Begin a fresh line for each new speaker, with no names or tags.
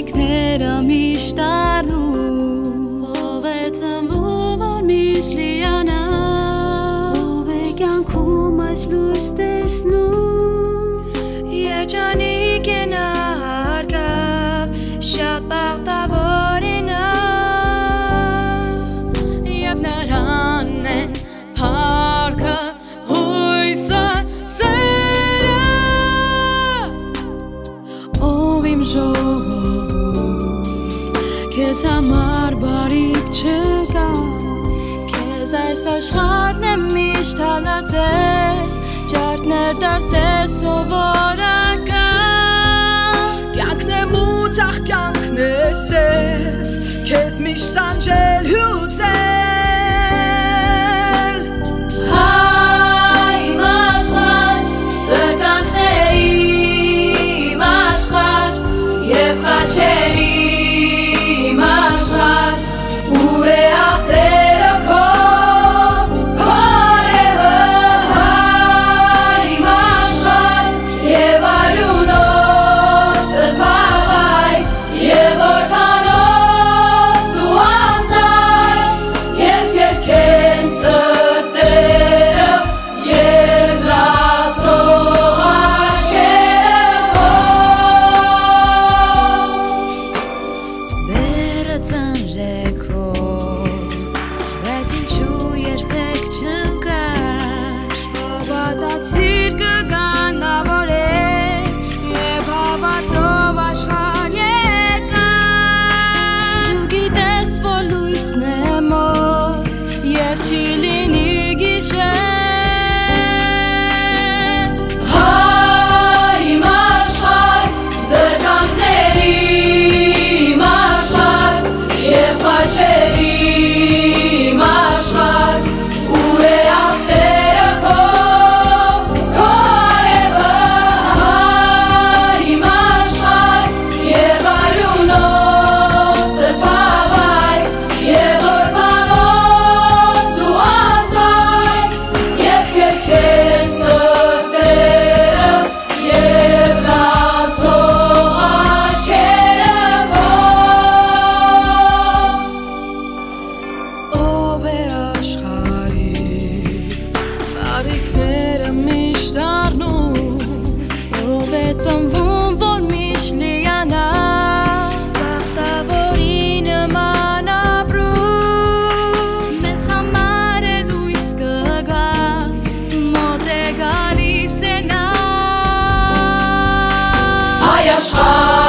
բարիքները միշտ առնում ով է ծնվում որ միշտ լիանա
ով է կյանքում այս լույս տեսնում
երջանիկ քեզ համար բարիք չկա քեզ այս աշխարհն է միշտ հալածել ջարդներ դարձել սովորական
Կյանքն է մութ, ախ կյանքն է սև Քեզ միշտ անջել հյուծել
սրտանքների մաշար Եվ խաչերի Oh.